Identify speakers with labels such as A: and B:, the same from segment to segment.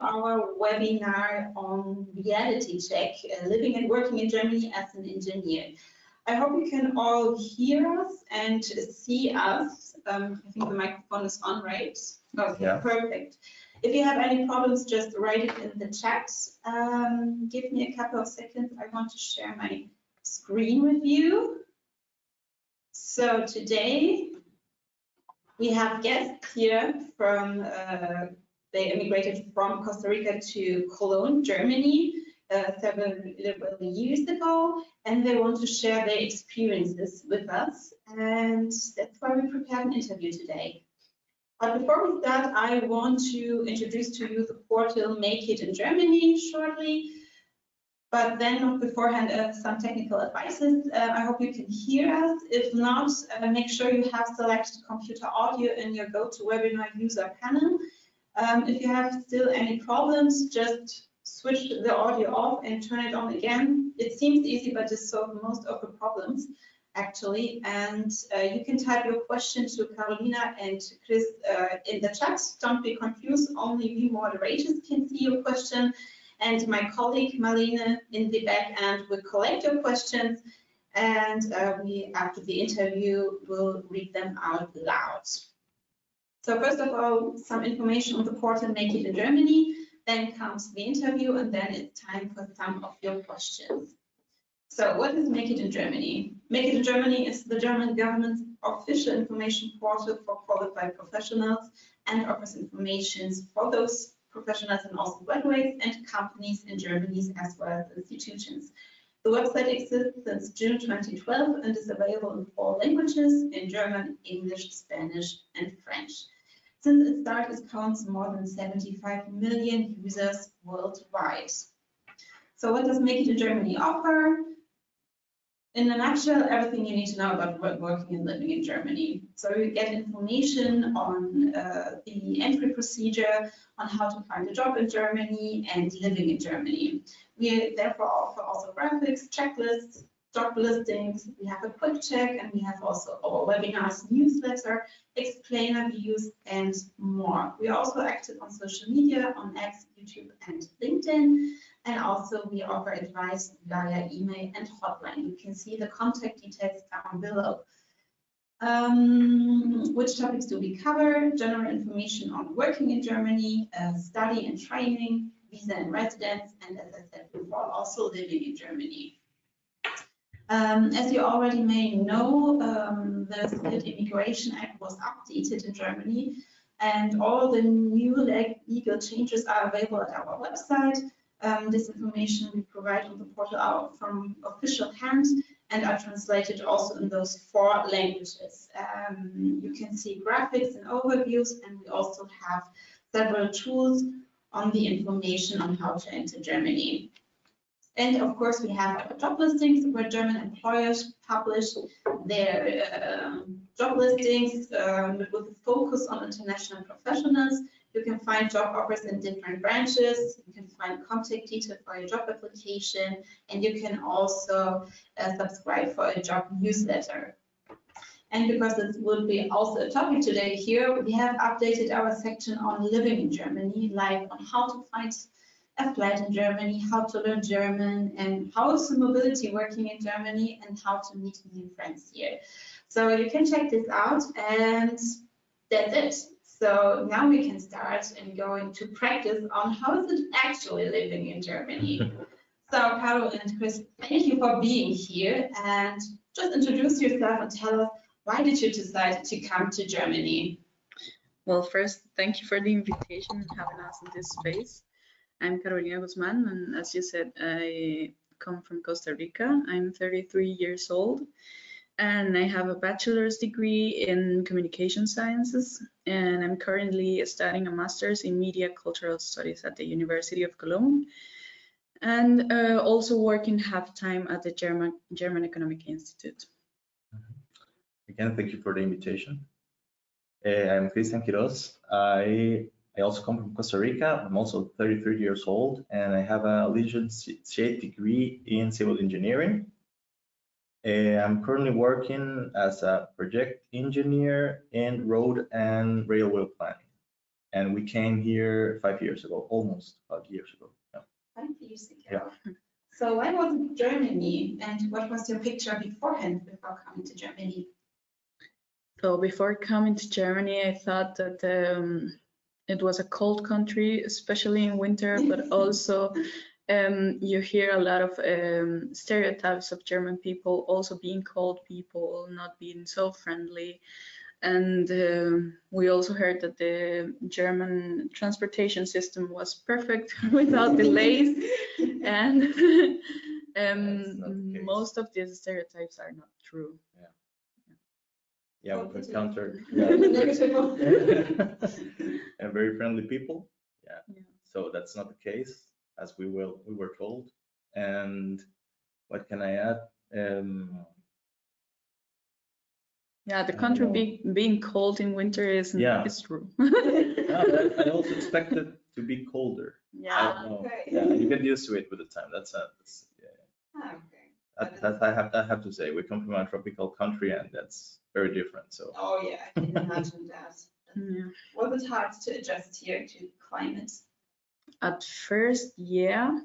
A: our webinar on reality check, uh, living and working in Germany as an engineer. I hope you can all hear us and see us. Um, I think the microphone is on, right? Okay,
B: Yeah.
A: perfect. If you have any problems, just write it in the chat. Um, give me a couple of seconds. I want to share my screen with you. So today we have guests here from, uh, they immigrated from Costa Rica to Cologne, Germany, uh, several years ago, and they want to share their experiences with us. And that's why we prepared an interview today. But before we start, I want to introduce to you the portal Make It in Germany shortly. But then beforehand, uh, some technical advices. Uh, I hope you can hear us. If not, uh, make sure you have selected computer audio in your GoToWebinar user panel. Um, if you have still any problems, just switch the audio off and turn it on again. It seems easy, but it solves most of the problems actually. And uh, you can type your question to Carolina and Chris uh, in the chat. Don't be confused, only we moderators can see your question and my colleague Marlene in the back end will collect your questions and uh, we, after the interview, will read them out loud. So first of all, some information on the portal Make It in Germany, then comes the interview and then it's time for some of your questions. So what is Make It in Germany? Make It in Germany is the German government's official information portal for qualified professionals and offers information for those professionals and also graduates and companies in Germany as well as institutions. The website exists since June 2012 and is available in four languages, in German, English, Spanish, and French. Since its it counts more than 75 million users worldwide. So what does Make It in Germany offer? in a nutshell, everything you need to know about working and living in Germany. So you get information on uh, the entry procedure, on how to find a job in Germany and living in Germany. We therefore offer also graphics, checklists, job listings. We have a quick check and we have also our webinars, newsletter, explainer views and more. We are also active on social media on X, YouTube and LinkedIn. And also we offer advice via email and hotline. You can see the contact details down below. Um, which topics do we cover? General information on working in Germany, uh, study and training, visa and residence, and as I said before, also living in Germany. Um, as you already may know, um, the Skilled Immigration Act was updated in Germany and all the new legal changes are available at our website. Um, this information we provide on the portal are from official hands and are translated also in those four languages. Um, you can see graphics and overviews, and we also have several tools on the information on how to enter Germany. And of course, we have job listings where German employers publish their uh, job listings um, with a focus on international professionals you can find job offers in different branches. You can find contact details for your job application, and you can also uh, subscribe for a job newsletter. And because this will be also a topic today here, we have updated our section on living in Germany, like on how to find a flat in Germany, how to learn German, and how is the mobility working in Germany, and how to meet new friends here. So you can check this out, and that's it. So now we can start and go into practice on how is it actually living in Germany. so Carol and Chris, thank you for being here and just introduce yourself and tell us why did you decide to come to Germany?
C: Well, first, thank you for the invitation and having us in this space. I'm Carolina Guzman, and as you said, I come from Costa Rica. I'm 33 years old, and I have a bachelor's degree in communication sciences, and I'm currently studying a master's in media cultural studies at the University of Cologne, and uh, also working half-time at the German, German Economic Institute.
B: Again, thank you for the invitation. Uh, I'm Cristian Quiroz. I, I also come from Costa Rica. I'm also 33 years old, and I have a licentiate degree in civil engineering. Uh, I'm currently working as a project engineer in road and railway planning. and we came here five years ago, almost five years ago. Yeah.
A: Five years ago. Yeah. So why was it Germany and what was your picture beforehand before coming to Germany?
C: So before coming to Germany, I thought that um, it was a cold country, especially in winter, but also um, you hear a lot of um, stereotypes of German people also being cold people, not being so friendly. And um we also heard that the German transportation system was perfect without delays. And
B: That's not the
C: um, most of these stereotypes are not true.
B: Yeah,
A: Oh,
B: we've
A: pity.
B: encountered and very friendly people. Yeah.
C: Yeah.
B: So that's not the case, as we will we were told. And what can I add? Um,
C: Yeah, the country
B: know.
C: being being cold in winter is
B: Yeah.
C: is true.
B: yeah, I also expected to be colder.
C: yeah.
B: I don't know.
A: Okay.
B: Yeah, you get used to it with the time. That's a, that's, yeah,
A: Ah, Okay.
B: That, that I have I have to say. We come from a tropical country, and that's very different. So
A: Oh, yeah, I can imagine that.
C: Yeah.
A: Was it hard to adjust here to climate?
C: At first, yeah.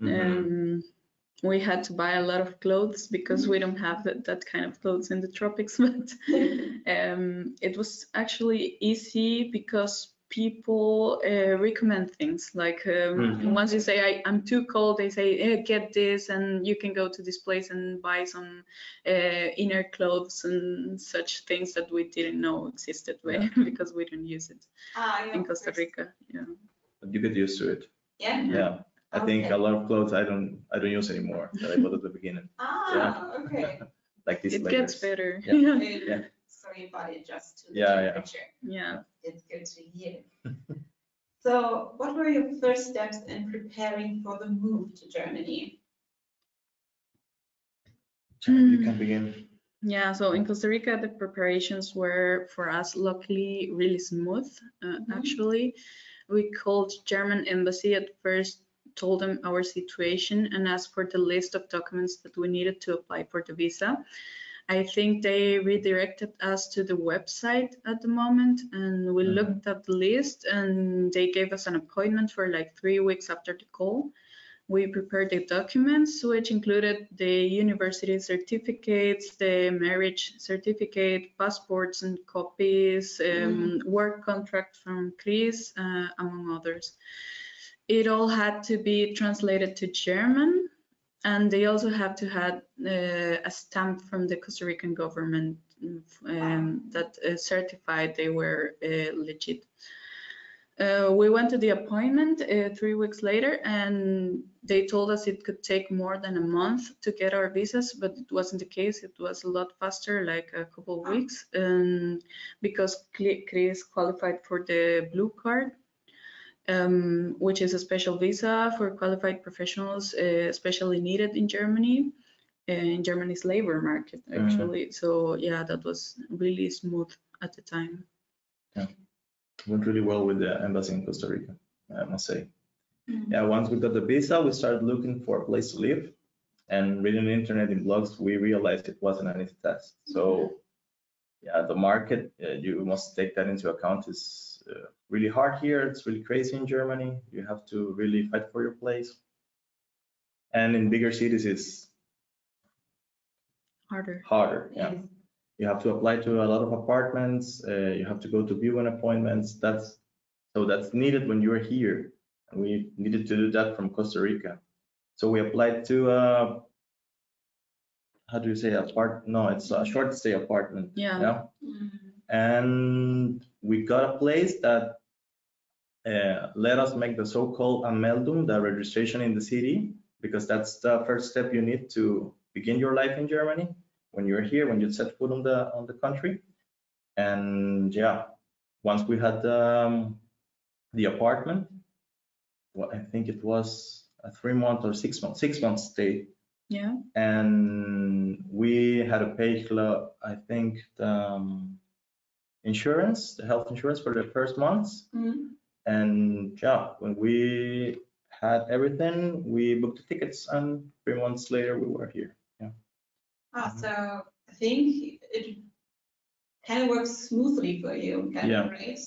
B: mhm.
C: Um, we had to buy a lot of clothes because we don't have that, that kind of clothes in the tropics. But um, it was actually easy because people uh, recommend things. Like um,
B: Mhm.
C: once you say I, I'm too cold, they say eh, get this, and you can go to this place and buy some uh, inner clothes and such things that we didn't know existed way because we don't use it
A: Ah, yeah,
C: in Costa. Rica. Yeah.
B: But you get used to it.
A: Yeah.
B: Yeah. I think a lot of clothes I don't I don't use anymore that I bought at the beginning.
A: Ah, okay.
B: Like these
C: It gets
B: layers.
C: better.
B: Yeah.
C: Yeah.
A: Good.
B: Yeah.
A: So your body adjusts to the
B: Yeah, yeah.
A: temperature.
C: yeah.
A: It's good to hear. So what were your first steps in preparing for the move to Germany?
B: You can begin.
C: Yeah, so in Costa Rica, the preparations were for us luckily really smooth. Uh,
A: Mhm.
C: Actually, we called German embassy at first, told them our situation and asked for the list of documents that we needed to apply for the visa. I think they redirected us to the website at the moment and we
B: Mhm.
C: looked at the list and they gave us an appointment for like three weeks after the call. We prepared the documents, which included the university certificates, the marriage certificate, passports and copies, um, work contract from Chris, uh, among others. It all had to be translated to German, and they also have to have uh, a stamp from the Costa Rican government um, that uh, certified they were uh, legit. Uh, we went to the appointment uh, three weeks later and they told us it could take more than a month to get our visas, but it wasn't the case. It was a lot faster, like a couple of weeks, um, because Chris qualified for the blue card, um, which is a special visa for qualified professionals, uh, especially needed in Germany, uh, in Germany's labor market,
B: Mhm.
C: actually. So yeah, that was really smooth at the time.
B: Yeah, went really well with the embassy in Costa Rica, I must say.
A: Mhm.
B: Yeah, once we got the visa, we started looking for a place to live. And reading the internet in blogs, we realized it wasn't an easy task. So yeah, the market, uh, you must take that into account, is uh, really hard here. It's really crazy in Germany. You have to really fight for your place. And in bigger cities, it's
C: Harder.
B: harder. Yeah. You have to apply to a lot of apartments uh, you have to go to viewing appointments that's so that's needed when you're here and we needed to do that from costa rica so we applied to uh how do you say apart no it's a short stay apartment
C: Yeah.
A: Mhm.
B: and we got a place that uh, let us make the so-called Anmeldung, the registration in the city, because that's the first step you need to begin your life in Germany when you're here, when you set foot on the on the country. And yeah, once we had um, the apartment, well, I think it was a three month or six month six month stay
C: Yeah.
B: and we had to pay, cl- I think, the um, insurance, the health insurance for the first months.
A: Mhm.
B: And yeah, when we had everything, we booked the tickets, and three months later we were here. Yeah.
A: Ah, so I think it kind of works smoothly for you, kind
B: Yeah.
A: of, right?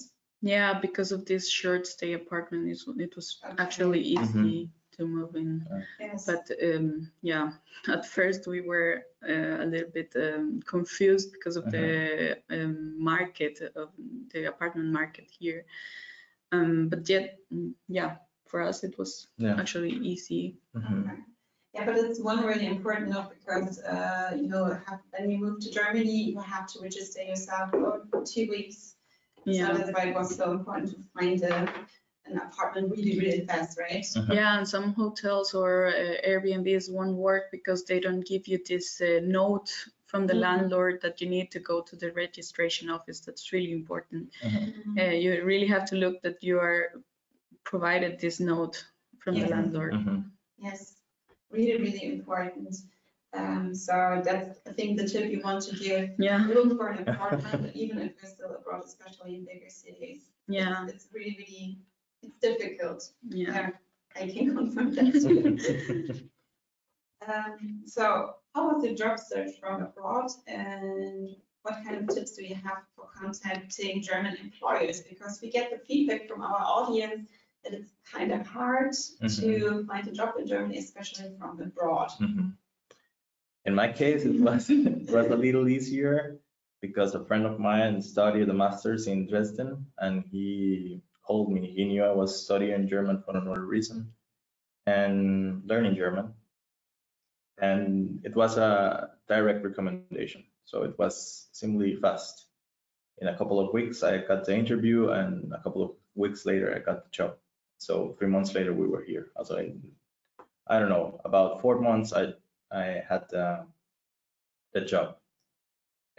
C: Yeah, because of this short stay apartment, it was actually easy to move in.
A: Yes.
C: But um, yeah, at first we were uh, a little bit um, confused because of the um, market of the apartment market here. Um, but yet, mm, yeah, for us it was
B: Yeah.
C: actually easy.
B: Mhm.
A: Yeah, but it's one really important note because, uh, you know, have- when you move to Germany, you have to register yourself for two weeks. So
C: Yeah,
A: that's why it was so important to find a, an apartment really, really fast, right?
B: Mhm.
C: yeah, and some hotels or uh, Airbnbs won't work because they don't give you this uh, note from the
A: Mhm.
C: landlord that you need to go to the registration office. That's really important.
B: Mhm.
C: uh, you really have to look that you are provided this note from the
A: Yeah.
C: landlord.
B: Mhm.
A: Yes, really, really important. Um, so that's, I think, the tip you want to give.
C: Yeah,
A: Look for an apartment, even if you're still abroad, especially in bigger cities.
C: yeah,
A: It's really, really, it's difficult.
C: yeah.
A: Yeah, I can confirm that. Um, so how was the job search from abroad and what kind of tips do you have for contacting German employers? Because we get the feedback from our audience that it's kind of hard to find a job in Germany, especially from abroad.
B: Mhm. In my case, it was, it was a little easier because a friend of mine studied a master's in Dresden and he called me. He knew I was studying German for another reason and learning German. And it was a direct recommendation. So it was simply fast. In a couple of weeks, I got the interview and a couple of weeks later, I got the job. So three months later, we were here. Also, in, I don't know, about four months, I I had uh, the job.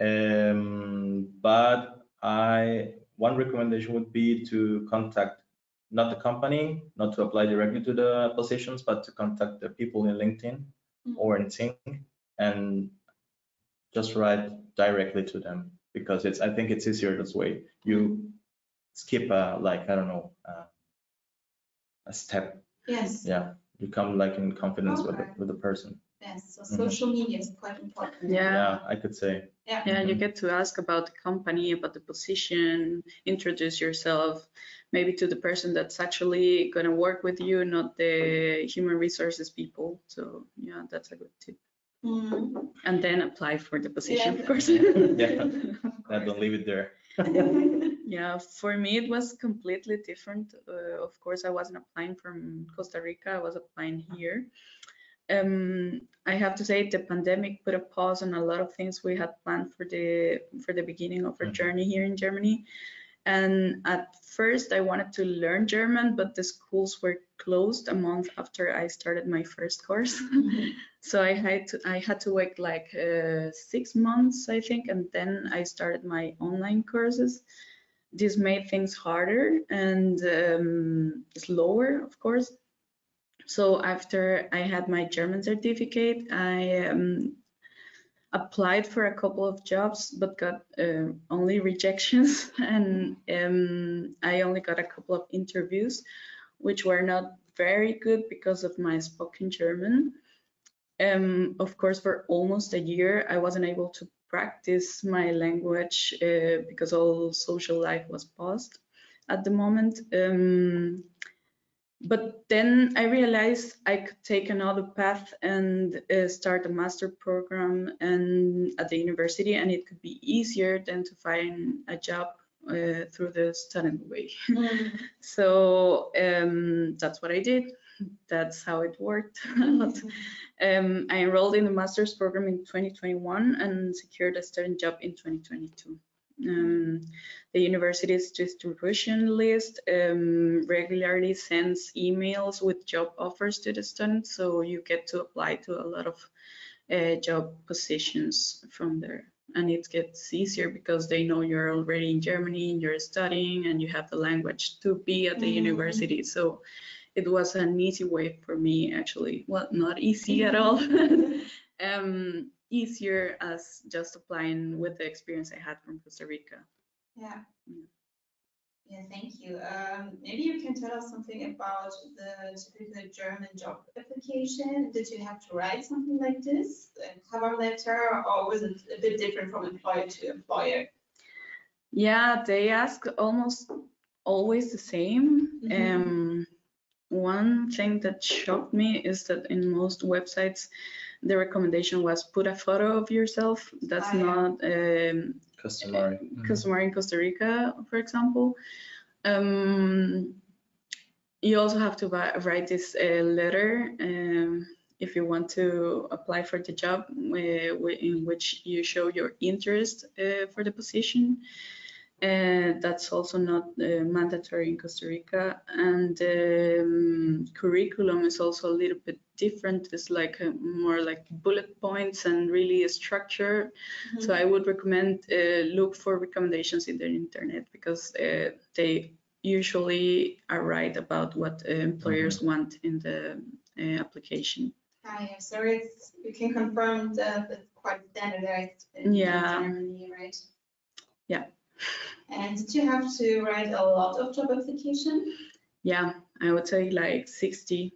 B: Um, but I one recommendation would be to contact not the company, not to apply directly to the positions, but to contact the people in LinkedIn or in Xing and just write directly to them because it's I think it's easier this way. You skip uh, like I don't know uh, a step.
A: Yes,
B: Yeah, you come like in confidence with the, with the person.
A: Yes, so
B: Mhm.
A: social media is quite important.
C: Yeah.
B: Yeah, I could say.
A: Yeah.
C: Yeah, you get to ask about the company, about the position, introduce yourself, maybe to the person that's actually gonna work with you, not the human resources people. So yeah, that's a good tip.
A: Mm.
C: And then apply for the position,
A: Yes.
C: of course.
B: Yeah.
A: Of
B: Yeah, don't leave it there.
C: Yeah, for me it was completely different. Uh, of course, I wasn't applying from Costa Rica. I was applying here. Um, I have to say the pandemic put a pause on a lot of things we had planned for the for the beginning of our
B: Mhm.
C: journey here in Germany. And at first, I wanted to learn German, but the schools were closed a month after I started my first course. so I had to I had to wait like uh, six months, I think, and then I started my online courses. This made things harder and um, slower, of course. So after I had my German certificate, I um, applied for a couple of jobs, but got uh, only rejections, and um, I only got a couple of interviews, which were not very good because of my spoken German. Um, of course, for almost a year, I wasn't able to practice my language uh, because all social life was paused at the moment. Um, but then I realized I could take another path and uh, start a master program and at the university, and it could be easier than to find a job uh, through the student way.
A: Mm.
C: So um, that's what I did. That's how it worked. um, I enrolled in the master's program in 2021 and secured a student job in 2022. Um, the university's distribution list um, regularly sends emails with job offers to the students, so you get to apply to a lot of uh, job positions from there. And it gets easier because they know you're already in Germany, you're studying, and you have the language to be at the
A: Mhm.
C: university. So it was an easy way for me, actually. Well, not easy at all. um, easier as just applying with the experience I had from Costa Rica.
A: Yeah.
C: Mm.
A: Yeah, thank you. Um, maybe you can tell us something about the typical German job application. Did you have to write something like this, a cover letter, or was it a bit different from employer to employer?
C: Yeah, they ask almost always the same.
A: Mhm.
C: Um, one thing that shocked me is that in most websites, the recommendation was put a photo of yourself. That's
A: Ah,
C: not um,
B: Customary. Mhm.
C: customary in Costa Rica, for example. Um, you also have to wi- write this uh, letter um, if you want to apply for the job, uh, in which you show your interest uh, for the position. Uh, that's also not uh, mandatory in Costa Rica. And um, curriculum is also a little bit different. It's like uh more like bullet points and really a structure. So I would recommend uh, look for recommendations in the internet because uh, they usually are right about what uh, employers want in the uh, application.
A: Ah, yeah, so it's, you can confirm that it's quite standardized in
C: Yeah.
A: Germany, right?
C: Yeah.
A: And did you have to write a lot of job application?
C: Yeah, I would say like 60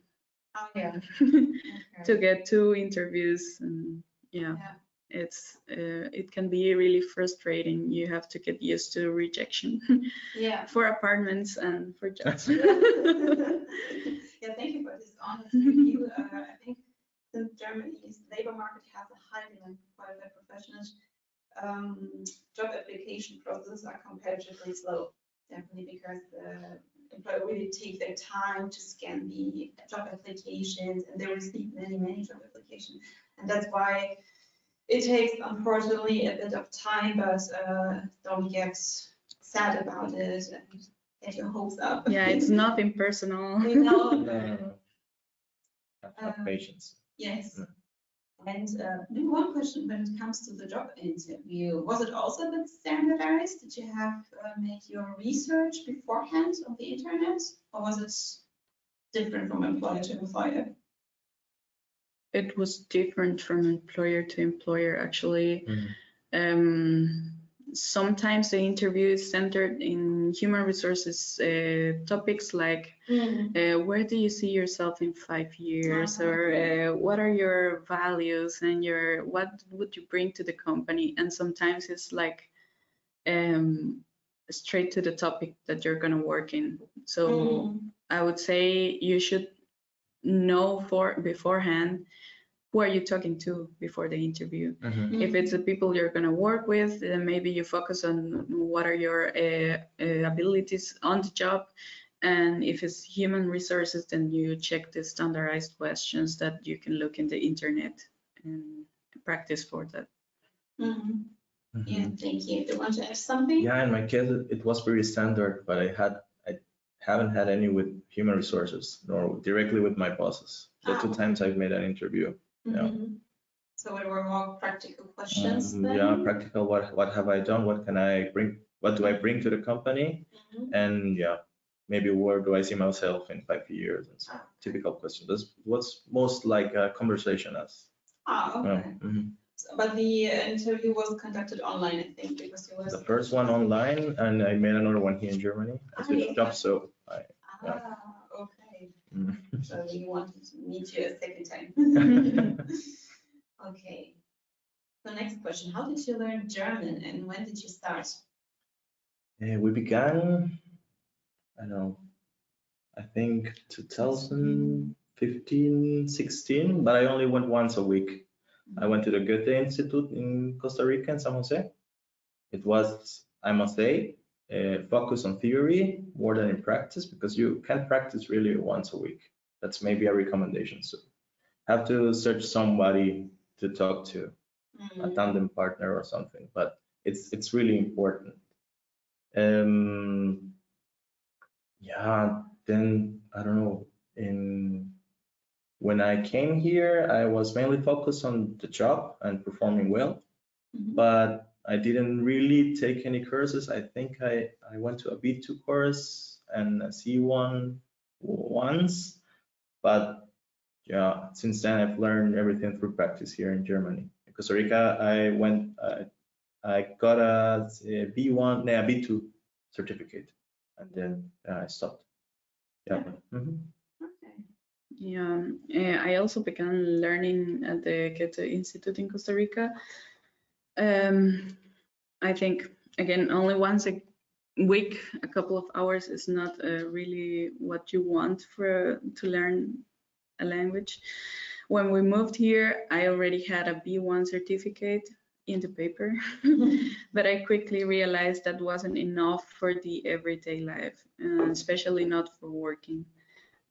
A: Oh, yeah.
C: to get two interviews and yeah,
A: Yeah.
C: it's uh, it can be really frustrating. You have to get used to rejection
A: Yeah.
C: for apartments and for jobs.
A: Yeah, thank you for this honest review. Uh, I think in Germany's labor market has a highly qualified professionals. Um, job application processes are comparatively slow, definitely because the employer really take their time to scan the job applications and they receive many, many job applications. And that's why it takes unfortunately a bit of time, but uh, don't get sad about it and get your hopes up.
C: yeah, it's nothing personal.
A: We know.
B: No, no, no. Have, have
A: Um,
B: patience.
A: Yes.
B: Mm.
A: And uh, maybe one question when it comes to the job interview, was it also a bit standardized? Did you have uh, made your research beforehand on the internet? Or was it different from employer to employer?
C: It was different from employer to employer, actually.
B: Mhm.
C: Um, sometimes the interview is centered in human resources uh, topics like uh, where do you see yourself in five years
A: Uh-huh.
C: or uh, what are your values and your what would you bring to the company and sometimes it's like um, straight to the topic that you're going to work in so
A: Mm.
C: i would say you should know for beforehand who are you talking to before the interview
B: Mhm.
C: if it's the people you're going to work with, then maybe you focus on what are your uh, uh, abilities on the job. And if it's human resources, then you check the standardized questions that you can look in the internet and practice for that.
A: Mhm. Yeah,
B: Mhm.
A: thank you. Do you want to add something?
B: Yeah, in my case, it- it was pretty standard, but I had, I haven't had any with human resources nor directly with my bosses. The two
A: Ah.
B: times I've made an interview. Yeah.
A: Mhm. So it were more practical questions
B: Um,
A: then?
B: Yeah, practical, what, what have I done? What can I bring? What do I bring to the company?
A: Mhm.
B: And yeah, maybe where do I see myself in five years? And so
A: Ah.
B: typical question. That's what's most like a conversation as.
A: Ah,
B: Yeah,
A: okay.
B: mhm.
A: So- But the uh, interview was conducted online, I think, because it was.
B: The first one online and I made another one here in Germany.
A: Ah,
B: switched
A: yeah.
B: jobs, so I,
A: Ah, okay.
B: mm.
A: So you wanted to meet you a second time. Okay. The next question, how did you learn German and when did you start?
B: Eh, we began, I don't know, I think 2015, 16, but I only went once a week. I went to the Goethe Institute in Costa Rica, in San Jose. It was, I must say, a focus on theory more than in practice because you can practice really once a week. That's maybe a recommendation. So have to search somebody to talk to a
A: Mm,
B: tandem partner or something, but it's it's really important. Um, yeah, then I don't know. In when I came here, I was mainly focused on the job and performing well,
A: mhm.
B: but I didn't really take any courses. I think I I went to a B2 course and a C1 once, but yeah, since then I've learned everything through practice here in Germany. In Costa Rica, I went, uh, I got a, a B1, no, a B2 certificate, and then I stopped. Yeah. Mhm.
A: Okay.
C: Yeah, uh, I also began learning at the Goethe Institute in Costa Rica. Um, I think again only once a week, a couple of hours is not uh, really what you want for to learn a language. When we moved here, I already had a B1 certificate in the paper, but I quickly realized that wasn't enough for the everyday life, uh, especially not for working.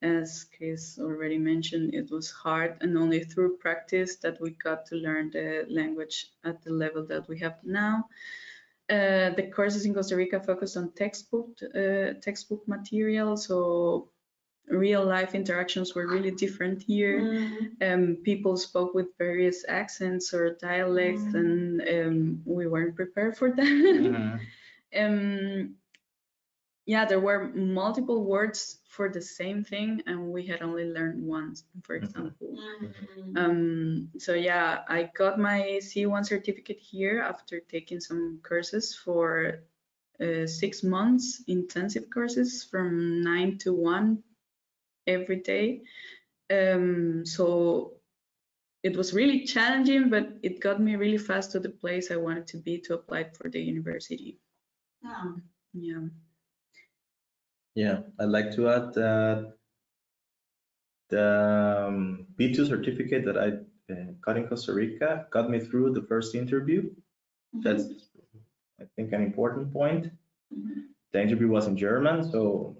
C: As Chris already mentioned, it was hard and only through practice that we got to learn the language at the level that we have now. Uh, the courses in Costa Rica focused on textbook uh, textbook material, so real life interactions were really different here.
A: Mm,
C: Um, people spoke with various accents or dialects,
A: Mm.
C: and um, we weren't prepared for that.
B: Mhm.
C: um, yeah, there were multiple words for the same thing, and we had only learned once, for
B: Mhm.
C: example.
A: mm,
C: Um, so yeah, I got my C1 certificate here after taking some courses for uh, six months, intensive courses from nine to one every day. Um, so it was really challenging, but it got me really fast to the place I wanted to be to apply for the university.
A: yeah.
C: Yeah.
B: Yeah, I'd like to add that the um, B2 certificate that I uh, got in Costa Rica got me through the first interview. That's, I think, an important point.
A: Mhm.
B: The interview was in German, so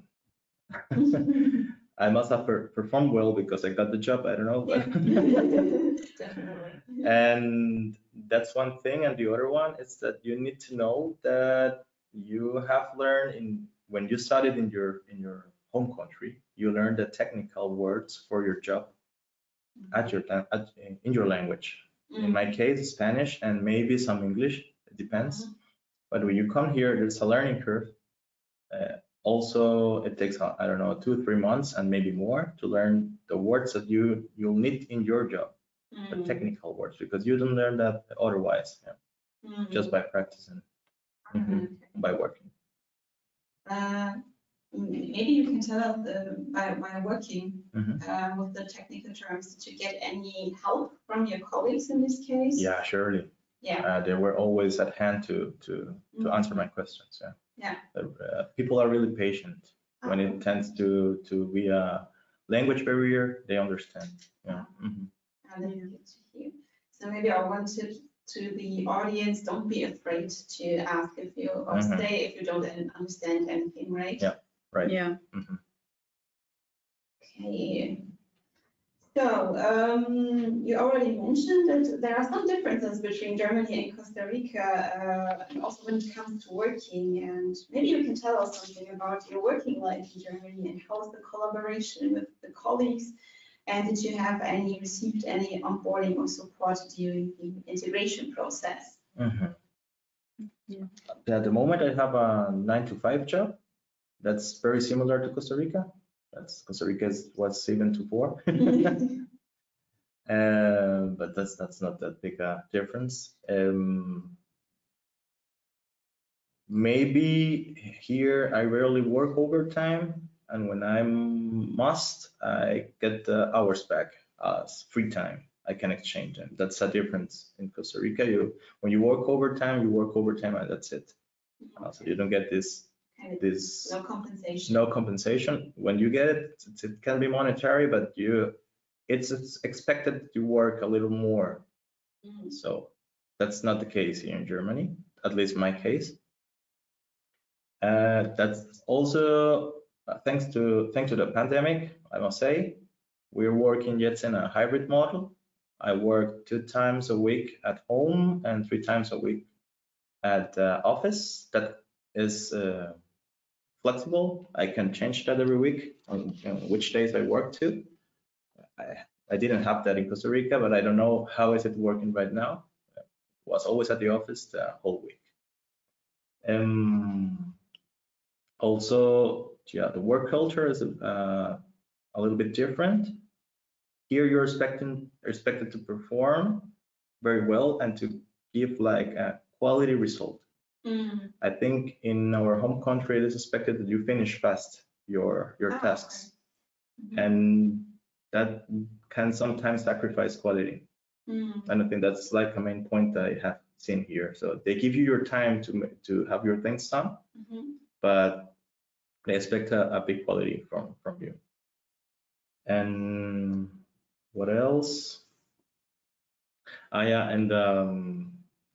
B: I must have per- performed well because I got the job. I don't know. But and that's one thing. And the other one is that you need to know that you have learned in when you studied in your in your home country, you learned the technical words for your job at your at, in your language. In my case, Spanish and maybe some English. It depends.
A: Mhm.
B: But when you come here, there's a learning curve. Uh, also, it takes uh, I don't know two three months and maybe more to learn the words that you you'll need in your job, the
A: Mm,
B: technical words, because you don't learn that otherwise, yeah, just by practicing, mhm.
A: Okay.
B: by working.
A: Uh, Maybe you can tell us uh, by, by working
B: Mhm.
A: uh, with the technical terms, to get any help from your colleagues in this case?
B: Yeah, surely.
A: Yeah.
B: Uh, they were always at hand to to to answer my questions. Yeah.
A: Yeah.
B: Uh, people are really patient when it tends to to be a language barrier. They understand. Yeah. Mm-hmm.
A: And that's good to hear. So maybe I wanted to the audience, don't be afraid to ask if you, or
B: Mhm.
A: say if you don't understand anything, right?
B: Yeah. Right.
C: Yeah.
B: Mhm.
A: Okay. So, um, you already mentioned that there are some differences between Germany and Costa Rica, uh, and also when it comes to working. And maybe you can tell us something about your working life in Germany and how is the collaboration with the colleagues? And did you have any, received any onboarding or support during the integration process?
B: Mhm.
C: Yeah.
B: At the moment, I have a nine to five job. That's very similar to Costa Rica. That's Costa Rica's was seven to four. Uh, but that's that's not that big a difference. Um, maybe here I rarely work overtime, and when I must, I get the hours back as free time. I can exchange them. That's a difference in Costa Rica. You when you work overtime, you work overtime, and that's it. Uh, so you don't get this
A: of
B: this
A: No compensation.
B: no compensation. When you get it, it, it can be monetary, but you it's it's expected to work a little more.
A: Mm,
B: So that's not the case here in Germany, at least my case. Uh, that's also thanks to thanks to the pandemic, I must say, we're working yet in a hybrid model. I work two times a week at home and three times a week at uh, office. That is uh, flexible. I can change that every week on know, which days I work to. I, I didn't have that in Costa Rica, but I don't know how is it working right now. I Was always at the office the whole week. Um, also, yeah, the work culture is uh, a little bit different. Here, you're expecting expected to perform very well and to give like a quality result.
A: mm.
B: I think in our home country, it is expected that you finish fast your your
A: Ah,
B: tasks,
A: Mhm.
B: and that can sometimes sacrifice quality.
A: Mm,
B: And I think that's like a main point that I have seen here. So they give you your time to to have your things done,
A: mhm.
B: but they expect a, a big quality from from you. And what else? Ah, yeah, and um,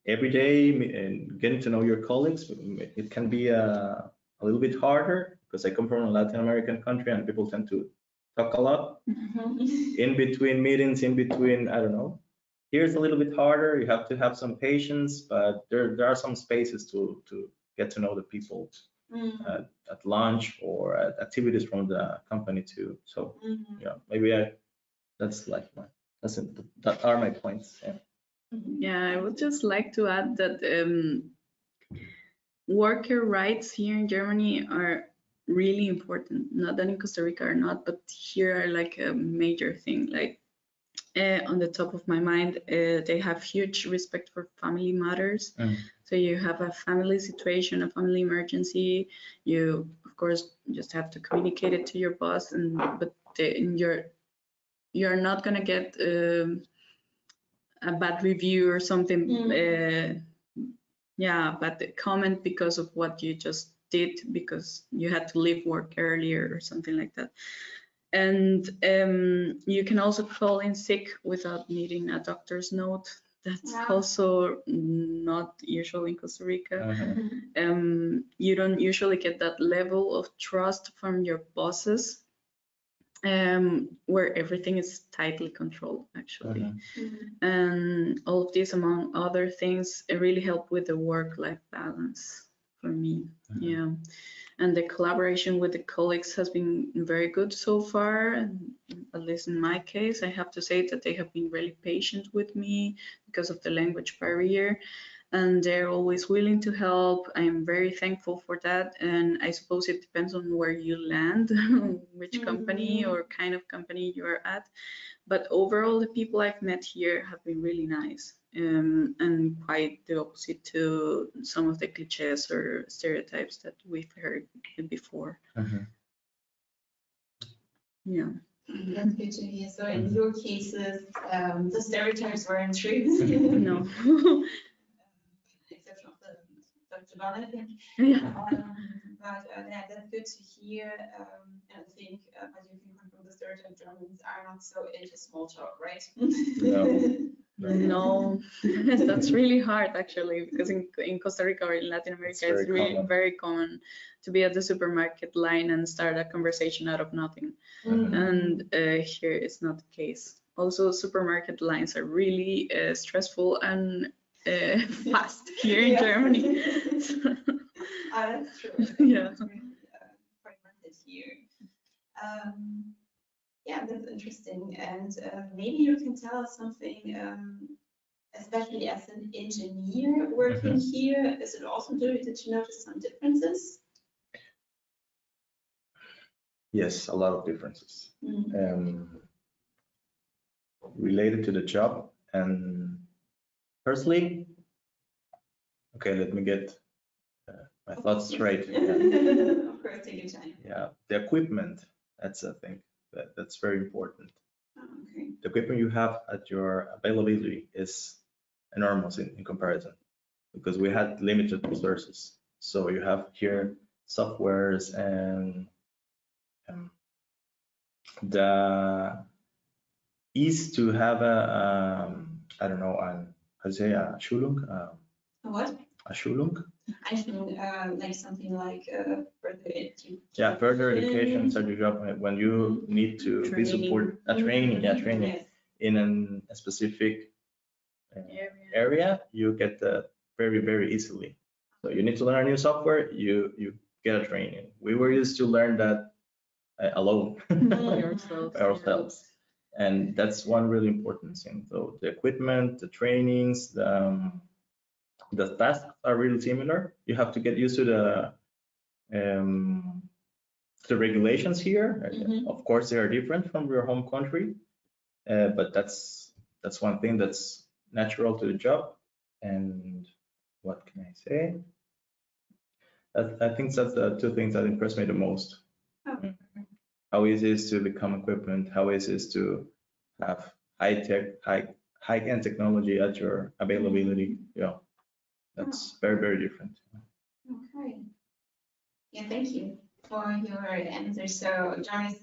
B: every day and getting to know your colleagues, it can be a, a little bit harder because I come from a Latin American country and people tend to talk a lot in between meetings, in between, I don't know. Here's a little bit harder. You have to have some patience, but there, there are some spaces to, to get to know the people
A: Mm,
B: at, at lunch or at activities from the company too. So,
A: mhm,
B: yeah, maybe I, that's like my, that's it. That are my points. Yeah.
A: mhm.
C: Yeah, I would just like to add that um, worker rights here in Germany are really important. Not that in Costa Rica are not, but here are like a major thing. Like uh, on the top of my mind, uh, they have huge respect for family matters.
B: Mm.
C: So you have a family situation, a family emergency. You of course just have to communicate it to your boss, and but the, in your you're not gonna get. Um, a bad review or something uh, yeah but the comment because of what you just did because you had to leave work earlier or something like that and um, you can also call in sick without needing a doctor's note that's
A: Wow.
C: also not usual in costa rica
B: Mhm.
C: um, you don't usually get that level of trust from your bosses um, where everything is tightly controlled actually
B: Mhm.
A: Mhm.
C: and all of this among other things it really helped with the work life balance for me.
B: Mhm.
C: yeah. And the collaboration with the colleagues has been very good so far and at least in my case. I have to say that they have been really patient with me because of the language barrier and they're always willing to help. I'm very thankful for that and i suppose it depends on where you land which company
A: Mhm.
C: or kind of company you're at. But overall the people i've met here have been really nice um, and quite the opposite to some of the cliches or stereotypes that we've heard before
B: Mhm.
C: yeah
A: That's good to hear. So in your cases, um, the stereotypes weren't true.
C: no
A: Exception of the Deutsche Bahn, I think.
C: yeah
A: Um, But uh, yeah, that's good to hear. um, And I think, uh, as you can come from the stereotype, Germans are not so into small talk, right?
C: no that's really hard actually because in, in costa rica or in latin america
B: It's
C: it's, really
B: common.
C: very common to be at the supermarket line and start a conversation out of nothing
A: Mhm.
C: and uh, here it's not the case. Also, supermarket lines are really uh, stressful and uh, fast here in
A: Yeah.
C: Germany.
A: Ah, that's true.
C: Yeah.
A: Really, uh, Quite rapid here. Um, Yeah, that's interesting. And uh, maybe you can tell us something, um, especially as an engineer working here. Is it also, do did you notice some differences?
B: Yes, a lot of differences.
A: Mm.
B: um, related to the job and firstly, okay let me get uh, my thoughts straight yeah.
A: Of course, take your time.
B: yeah the equipment that's a thing that, that's very important
A: Oh, Okay.
B: the equipment you have at your availability is enormous in, in comparison because we had limited resources so you have here softwares and um, the ease to have a um, I don't know an how to say a Schulung uh,
A: What?
B: a Schulung
A: I think uh, like something like uh, further edu-
B: yeah further education start your job when- when you need to be
C: Training.
B: support a training yeah training
A: Yes.
B: in an, a specific uh,
C: Area.
B: area you get that very very easily so you need to learn a new software you you get a training we were used to learn that uh, alone
C: Yourself,
B: by
C: yeah.
B: ourselves and that's one really important thing so the equipment the trainings the, um, the tasks are really similar. You have to get used to the um, the regulations here.
A: Mhm.
B: of course they are different from your home country uh, but that's that's one thing that's natural to the job. And what can i say? That, i think that's the two things that impress me the most.
A: Oh.
B: how easy it is to become equipment how easy it is to have high tech high high end technology at your availability yeah that's very very different
A: Okay. Yeah, thank you for your answer. So Germany is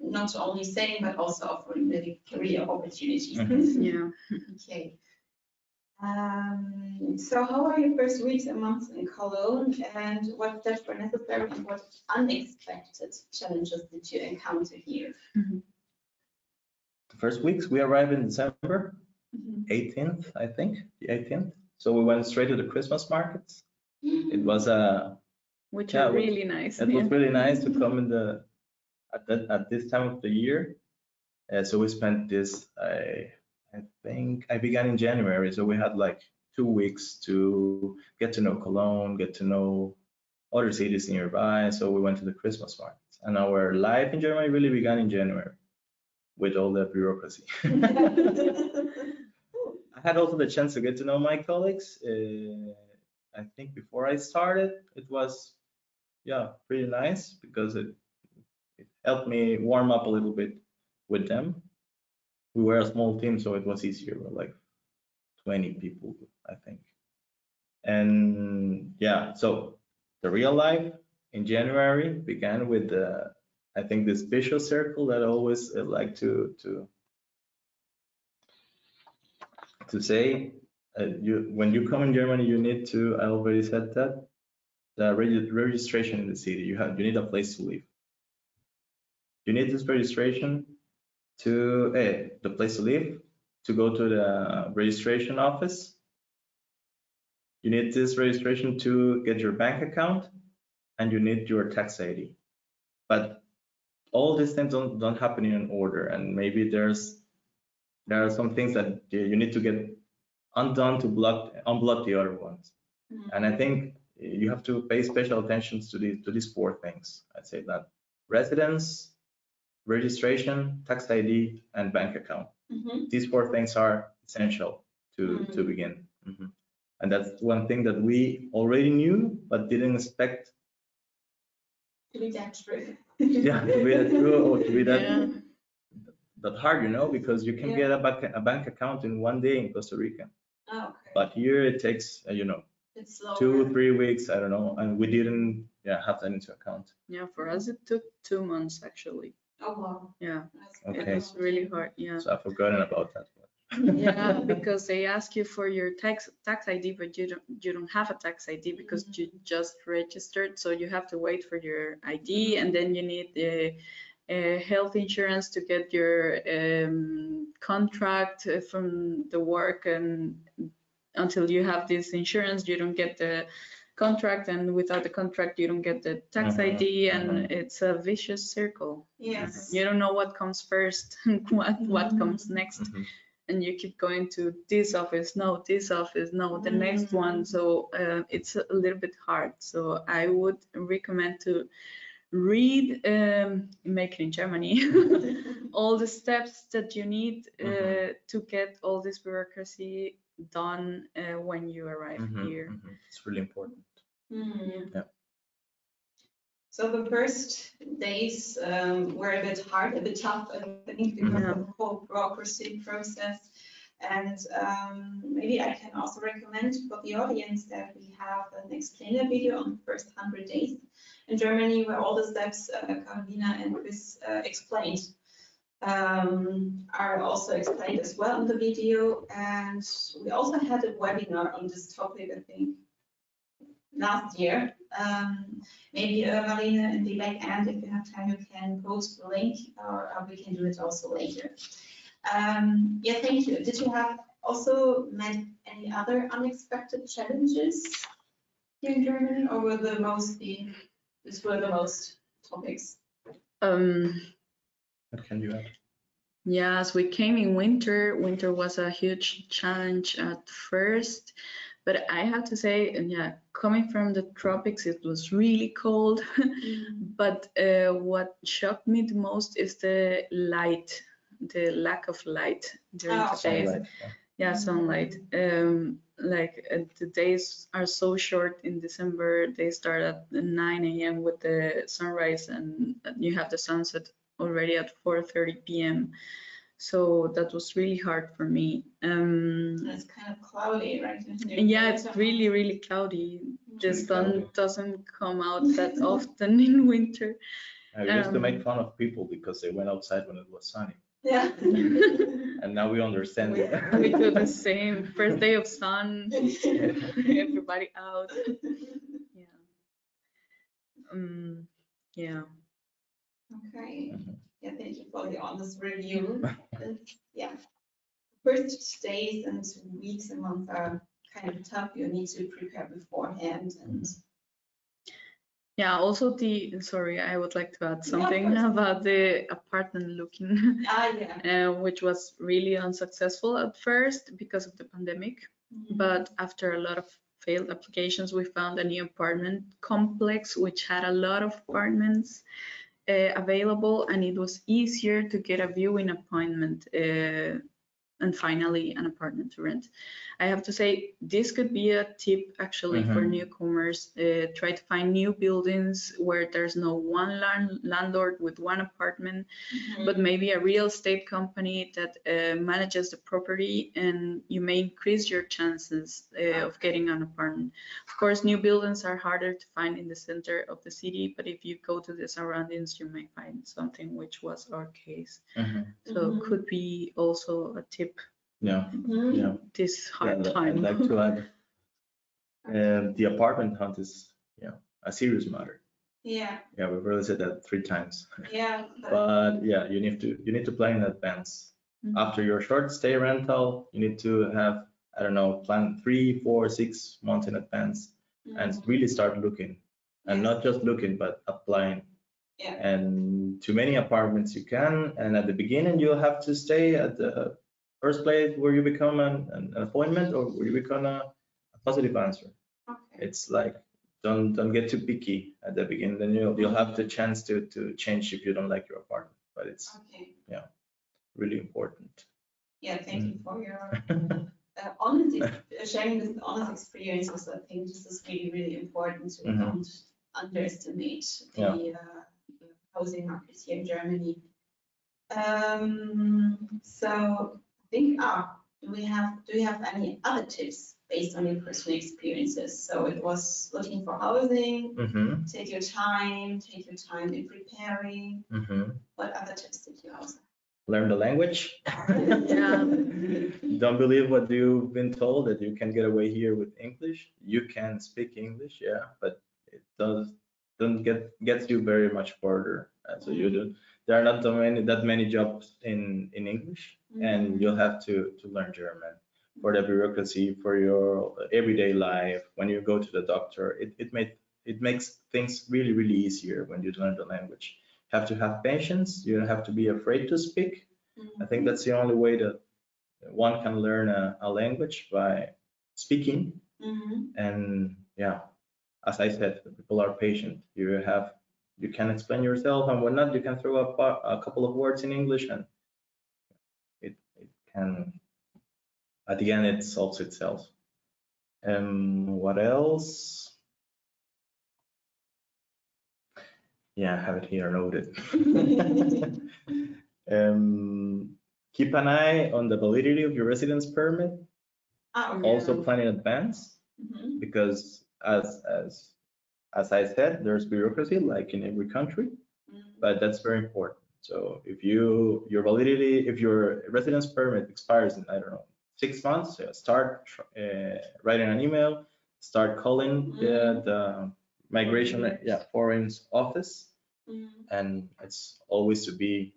A: not only saying, but also offering the career opportunities.
B: Mhm.
C: Yeah.
A: Okay. Um, so how are your first weeks and months in Cologne and what steps were necessary and what unexpected challenges did you encounter here?
B: The first weeks, we arrived in December
A: Mhm.
B: 18th, I think, the 18th. So we went straight to the Christmas markets. It was a
C: Which
B: Yeah,
C: are
B: it was-
C: really nice.
B: It
C: yeah.
B: was really nice to come in the at that at this time of the year. Uh, so we spent this. I I think I began in January, so we had like two weeks to get to know Cologne, get to know other cities nearby. So we went to the Christmas markets, and our life in Germany really began in January with all the bureaucracy. Had also the chance to get to know my colleagues. Uh, I think before I started, it was, yeah, pretty nice because it, it helped me warm up a little bit with them. We were a small team, so it was easier. We're like 20 people, I think. And yeah, so the real life in January began with the, I think this vicious circle that I always uh, like to to to say uh, you when you come in Germany, you need to. I already said that the regi- registration in the city. You have you need a place to live. You need this registration to eh, the place to live to go to the registration office. You need this registration to get your bank account, and you need your tax ID. But all these things don't don't happen in an order, and maybe there's there are some things that you you need to get undone to block unblock the other ones. And I think you have to pay special attention to these to these four things. I'd say that residence, registration, tax ID, and bank account.
A: Mhm.
B: These four things are essential to to
A: Mhm.
B: begin. Mhm. And that's one thing that we already knew but didn't expect.
A: To be that true.
B: Yeah, to be that true or to be that
C: Yeah.
B: That hard, you know, because you can
A: Yeah.
B: get a bank a bank account in one day in Costa Rica,
A: Oh, Okay.
B: but here it takes uh, you know
A: It's
B: two three weeks. I don't know, and we didn't yeah have that into account.
C: Yeah, for us it took two months actually.
A: Oh, wow.
C: Yeah,
A: That's
B: Okay.
C: it was really hard. Yeah.
B: So I've forgotten about that.
C: Yeah, because they ask you for your tax tax ID, but you don't you don't have a tax ID because you just registered. So you have to wait for your ID, and then you need the uh, health insurance to get your um, contract uh, from the work, and until you have this insurance, you don't get the contract, and without the contract, you don't get the tax
B: Mhm,
C: ID, and it's a vicious circle.
A: Yes.
C: You don't know what comes first, what what
A: Mhm.
C: comes next
B: Mhm.
C: and you keep going to this office, no, this office, no, the next one. So uh, it's a little bit hard. So I would recommend to read um, Make it in Germany, all the steps that you need uh,
B: Mhm.
C: to get all this bureaucracy done uh, when you arrive
B: Mhm,
C: here.
B: mhm. It's really important.
A: Hmm.
B: Yeah.
A: So the first days um, were a bit hard, a bit tough, I think, because of the whole bureaucracy process. And um, maybe I can also recommend for the audience that we have an explainer video on the first 100 days in Germany where all the steps uh, and Chris uh, explained um, are also explained as well in the video. And we also had a webinar on this topic, I think, last year. Um, maybe uh, Marina in the back end, if you have time, you can post the link or uh, we can do it also later. Um, yeah, thank you. Did you have also met any other unexpected challenges here in Germany or were the mostly, these were the most topics?
C: Um,
B: What can you add?
C: Yeah, as we came in winter, winter was a huge challenge at first, but I have to say, and yeah, coming from the tropics, it was really cold. But uh, what shocked me the most is the light, the lack of light during
A: Oh,
C: the day.
B: Sunlight, yeah.
C: Yeah, sunlight. Um, like uh, the days are so short in December. They start at 9 a.m. with the sunrise, and you have the sunset already at 4:30 p.m. So that was really hard for me. Um,
A: It's kind of cloudy, right?
C: yeah, it's really, really cloudy. the
B: Really
C: sun
B: cloudy.
C: doesn't come out that often in winter.
B: I used to
C: Um,
B: make fun of people because they went outside when it was sunny,
A: Yeah.
B: and now we understand it.
C: We do the same. First day of sun, everybody out. Yeah. Um, yeah.
A: Okay,
B: Mhm.
A: yeah, thank you for the honest review. Yeah. First days and weeks and months are kind of tough. You need to prepare beforehand and,
C: Yeah, also the, sorry, I would like to add something
A: course.
C: about the apartment looking,
A: ah, yeah.
C: uh, which was really unsuccessful at first because of the pandemic.
A: Mhm.
C: But after a lot of failed applications, we found a new apartment complex which had a lot of apartments uh, available and it was easier to get a viewing appointment uh, and finally an apartment to rent. I have to say this could be a tip actually for
B: Mhm.
C: newcomers. Uh, try to find new buildings where there's no one land landlord with one apartment
A: Mhm.
C: but maybe a real estate company that uh, manages the property and you may increase your chances uh, of getting an apartment. Of course, new buildings are harder to find in the center of the city, but if you go to the surroundings, you may find something which was our case.
B: Mhm.
C: So
A: Mhm.
C: could be also a tip
B: Yeah, yeah.
C: this hard
B: Yeah,
C: time.
B: I'd like to add, um, the apartment hunt is, yeah, a serious matter.
A: Yeah,
B: Yeah, we've already said that three times.
A: yeah.
B: But yeah, you need to, you need to plan in advance.
C: Mhm.
B: After your short stay rental, you need to have, I don't know, plan three, four, six months in advance and
A: Mhm.
B: really start looking. And
A: Yes.
B: not just looking, but applying.
A: Yeah.
B: And to many apartments you can, and at the beginning you'll have to stay at the first place where you become an, an appointment or where you become a, a positive answer.
A: Okay.
B: It's like, don't, don't get too picky at the beginning, then you'll, you'll have the chance to, to change if you don't like your apartment, but it's
A: Okay.
B: really important.
A: Yeah, thank you for your
B: Mhm.
A: uh, honest, sharing this honest experiences. I think this is really, really important. We
B: Mhm.
A: don't underestimate the
B: Yeah.
A: uh, housing market here in Germany. Um, so think, ah, do we have, do you have any other tips based on your personal experiences? So it was looking for housing,
B: Mhm,
A: take your time, take your time in preparing.
B: mhm.
A: What other tips did you also?
B: Learn the language.
C: Yeah.
B: Don't believe what you've been told that you can get away here with English. You can speak English, yeah, but it does don't get gets you very much further. Uh, so you do there are not that many that many jobs in in English, and you'll have to to learn German for the bureaucracy, for your everyday life. When you go to the doctor, it it made it makes things really really easier when you learn the language. You have to have patience. You don't have to be afraid to speak. I think that's the only way that one can learn a, a language by speaking.
A: Mhm.
B: And yeah, as I said, people are patient. You have, you can explain yourself, and whatnot. you can throw up a, a couple of words in English, and it it can. At the end, it solves itself. Um, what else? Yeah, I have it here noted. um, keep an eye on the validity of your residence permit.
A: Ah, okay.
B: Also plan in advance
A: Mhm.
B: because as as as I said, there's bureaucracy like in every country, but that's very important. So if you your validity, if your residence permit expires in I don't know six months, uh, start uh, writing an email, start calling the the migration yeah foreign office,
A: Mhm.
B: and it's always to be.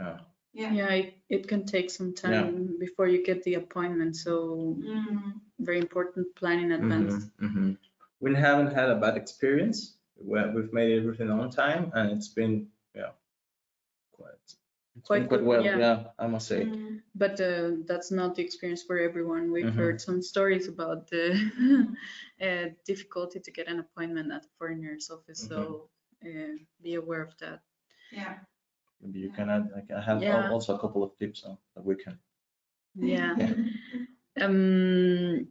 B: Uh,
A: Yeah.
C: Yeah, it, it can take some time before you get the appointment, so
A: Mhm.
C: very important plan in advance.
B: Mhm, mhm. We haven't had a bad experience. We- We've made everything on time and it's been, yeah, quite, it's been
C: Quite
B: quite
C: good,
B: well,
C: yeah.
B: yeah, I must say.
A: Mhm.
C: But uh, that's not the experience for everyone. We've
B: Mhm.
C: heard some stories about the uh, difficulty to get an appointment at the foreigner's office, so uh, be aware of that.
A: Yeah.
B: Maybe you can add, like, I have
C: Yeah.
B: also a couple of tips on that we can.
C: Yeah. Um,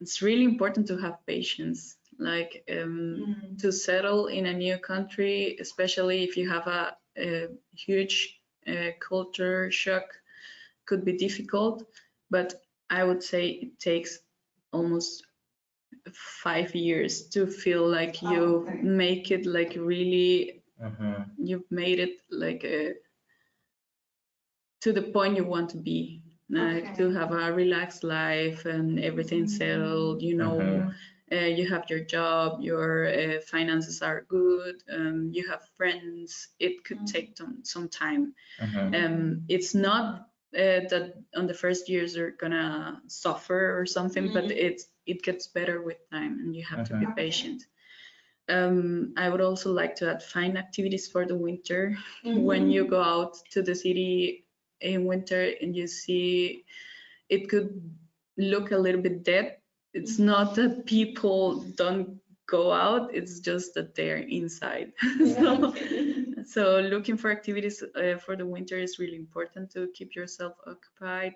C: it's really important to have patience. Like um,
A: Mhm.
C: to settle in a new country, especially if you have a, a huge uh, culture shock, could be difficult. But I would say it takes almost five years to feel like
A: Oh,
C: you
A: okay.
C: make it like really
B: Mhm.
C: you've made it like a to the point you want to be like to have a relaxed life and everything settled you know
B: Mhm.
C: uh, you have your job your uh, finances are good um, you have friends it could
A: Mhm.
C: take some, some time
B: Mhm.
C: um, it's not uh, that on the first years you're gonna suffer or something but
A: Mhm.
C: it's it gets better with time and you have to be
A: Mhm. Okay.
C: patient um, i would also like to add find activities for the winter
A: Mm-hmm.
C: when you go out to the city in winter and you see it could look a little bit dead. It's not that people don't go out it's just that they're inside. So, so looking for activities uh, for the winter is really important to keep yourself occupied.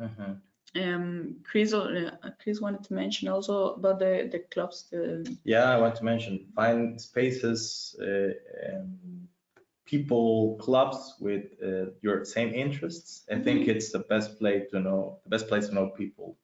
B: Mhm.
C: um chris uh, chris wanted to mention also about the the clubs the
B: Yeah, I want to mention find spaces, uh, um, people, clubs with uh, your same interests. I think it's the best place to know, the best place to know people,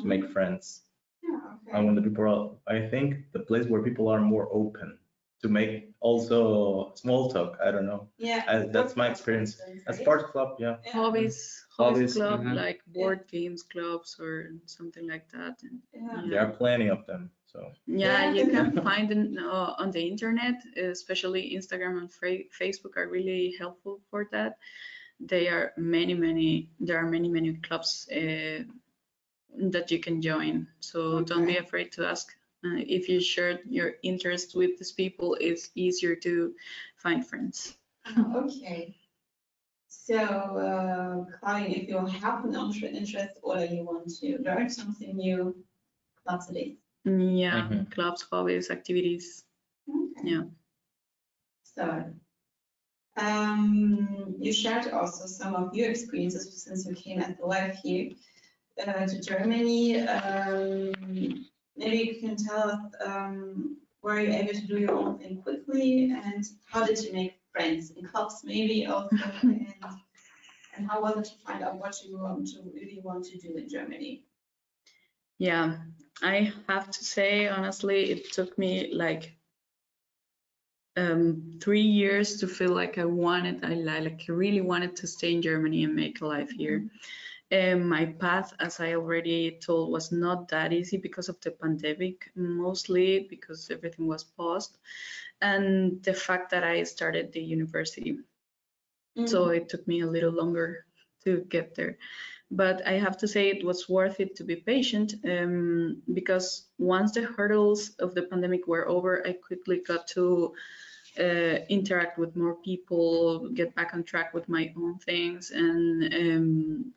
B: to make friends.
A: Yeah,
B: And
A: okay.
B: when the people are, I think the place where people are more open to make also small talk. I don't know.
A: Yeah.
B: I- that's my
A: for
B: experience.
A: instance,
B: A
A: right?
B: sports club, yeah.
A: Yeah.
C: hobbies hobbies
B: Hobbies,
C: club
B: mhm.
C: like board games clubs or something like that and
A: Yeah.
B: There are plenty of them. So
C: Yeah,
A: Yeah.
C: you can find them uh, on the internet, especially Instagram and Fra- Facebook are really helpful for that. They are many, many, there are many, many clubs uh, that you can join. So don't be afraid to ask. Uh, if you share your interest with these people, it's easier to find friends.
A: Okay. So, uh, Claudia, if you have an interest or you want to learn something new, lots of it.
C: Yeah,
B: Mhm.
C: clubs, hobbies, activities.
A: Okay.
C: Yeah.
A: So, um, you shared also some of your experiences since you came as a wife here uh, to Germany. Um, maybe you can tell us, um, were you able to do your own thing quickly and how did you make friends in clubs maybe also and, and how was it to find out what you want to really want to do in Germany?
C: Yeah, I have to say honestly, it took me like um, three years to feel like I wanted, I like really wanted to stay in Germany and make a life here. And my path, as I already told, was not that easy because of the pandemic, mostly because everything was paused, and the fact that I started the university. So it took me a little longer to get there. But I have to say it was worth it to be patient um, because once the hurdles of the pandemic were over, I quickly got to uh, interact with more people, get back on track with my own things, and um,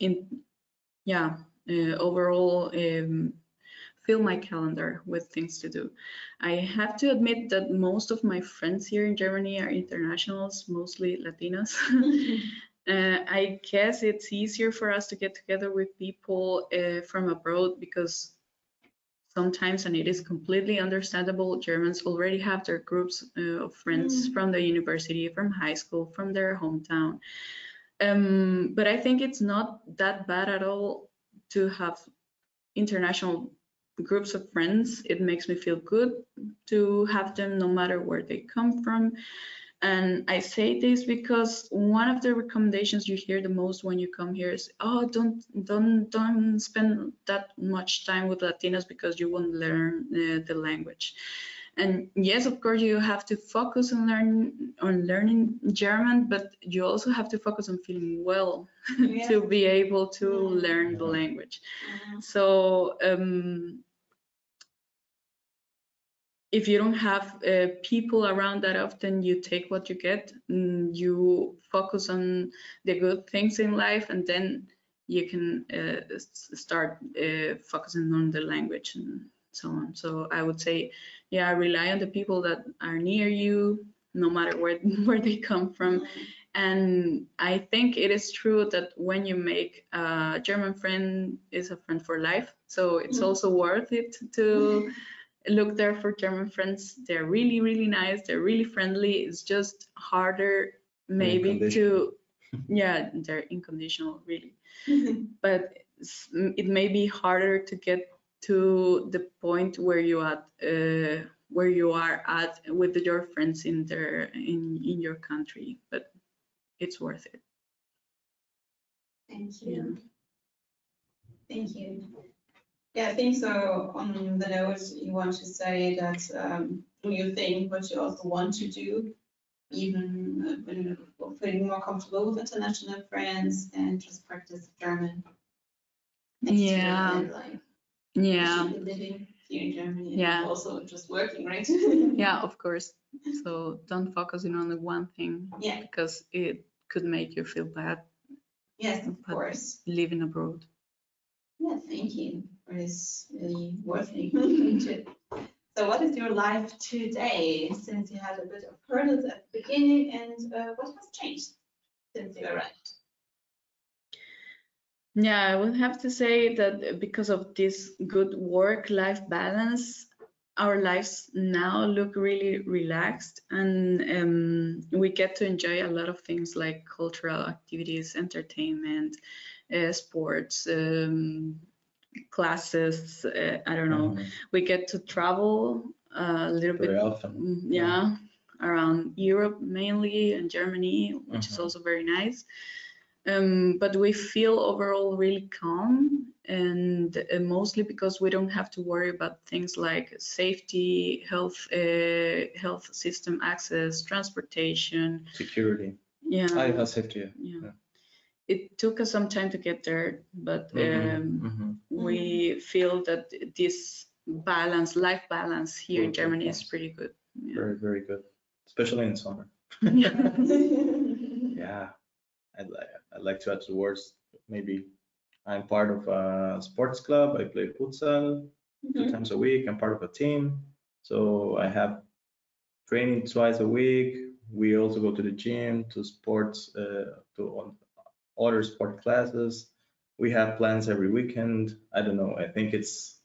C: in yeah, uh, overall um, fill my calendar with things to do. I have to admit that most of my friends here in Germany are internationals, mostly Latinas. Uh, I guess it's easier for us to get together with people uh, from abroad because sometimes, and it is completely understandable, Germans already have their groups uh, of friends
A: Mm.
C: from the university, from high school, from their hometown. Um, but I think it's not that bad at all to have international groups of friends. It makes me feel good to have them no matter where they come from. And I say this because one of the recommendations you hear the most when you come here is, oh, don't don't don't spend that much time with Latinos because you won't learn uh, the language. And yes, of course, you have to focus on learn on learning German, but you also have to focus on feeling well
A: Yeah.
C: to be able to learn the
B: Mhm.
C: language.
A: Mhm.
C: So um, if you don't have uh, people around that often, you take what you get, you focus on the good things in life, and then you can uh, start uh, focusing on the language and so on. So I would say, yeah, rely on the people that are near you, no matter where where they come from. And I think it is true that when you make a German friend is a friend for life. So it's
A: Mm.
C: also worth it to look there for German friends. They're really, really nice. They're really friendly. It's just harder maybe to, yeah, they're unconditional, really. But it may be harder to get to the point where you at uh, where you are at with your friends in their in in your country but it's worth it
A: Thank you. Thank you. Yeah, I think so. On the note, you want to say that um, do you think what you also want to do, even uh, when feeling more comfortable with international friends and just practice German? next to your
C: Yeah.
A: life?
C: yeah
A: Living here in Germany and
C: Yeah.
A: also just working, right?
C: yeah of course so don't focus in only one thing
A: Yeah,
C: because it could make you feel bad
A: yes, of course.
C: living abroad
A: Yeah, thank you this really worthy tip. So what is your life today, since you had a bit of hurdles at the beginning, and uh, what has changed since you arrived?
C: Yeah, I would have to say that because of this good work-life balance, our lives now look really relaxed and um, we get to enjoy a lot of things like cultural activities, entertainment, uh, sports, um, classes, uh, I don't know.
B: Mhm.
C: We get to travel a little bit
B: often.
C: Mm, yeah, around Europe mainly and Germany, which is
B: Mhm.
C: also very nice. Um, but we feel overall really calm and uh, mostly because we don't have to worry about things like safety, health, uh, health system access, transportation.
B: Security.
C: Yeah,
B: I have safety.
C: yeah.
B: yeah.
C: It took us some time to get there, but
B: Mhm,
C: um,
B: mhm.
C: we feel that this balance, life balance here in
B: Work-life
C: Germany is pretty good. Yeah.
B: Very, very good, especially in summer.
C: Yeah.
B: Yeah, I'd like, I'd like to add to the words, maybe I'm part of a sports club. I play futsal two
A: Mhm.
B: times a week. I'm part of a team. So I have training twice a week. We also go to the gym, to sports, uh, to on other sport classes. We have plans every weekend. I don't know. I think it's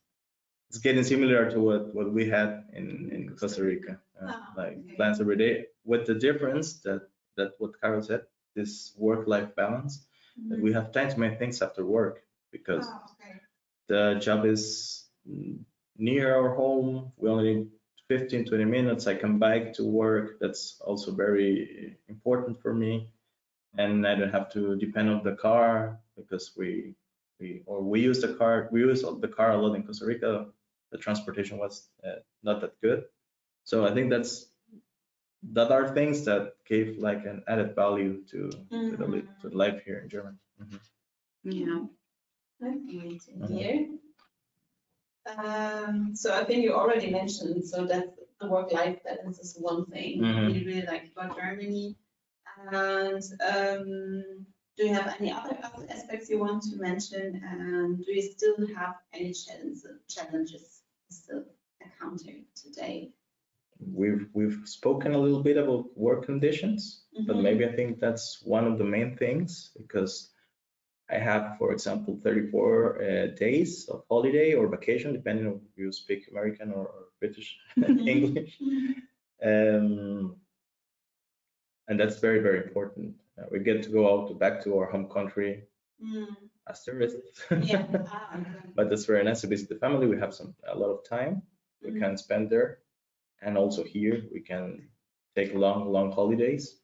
B: it's getting similar to what, what we had in, in Costa Rica. uh,
A: Ah,
B: like
A: okay.
B: plans every day, with the difference that that what Carol said, this work-life balance, that we have time to make things after work because
A: Oh, okay.
B: the job is near our home. We only need 15, 20 minutes. I can bike to work. That's also very important for me. And I don't have to depend on the car because we, we, or we use the car, we use the car a lot in Costa Rica. The transportation was uh, not that good. So I think that's, that are things that gave like an added value to, to the, to the life here in Germany. Mhm.
C: Yeah.
A: That's great to
B: Mhm.
A: Um, so I think you already mentioned, so that the work-life balance is one thing
B: Mhm.
A: we really like about Germany. And um, do you have any other aspects you want to mention? And do you still have any challenges, still encountering today?
B: We've we've spoken a little bit about work conditions, but
A: Mhm.
B: maybe I think that's one of the main things because I have, for example, 34 uh, days of holiday or vacation, depending on if you speak American or, or British
A: Mhm.
B: English, um, and that's very very important. Uh, we get to go out back to our home country
A: Mm,
B: as tourists,
A: Yeah. Ah, okay.
B: but that's very nice to visit the family. We have some a lot of time we
A: Mhm.
B: can spend there. And also here, we can take long, long holidays.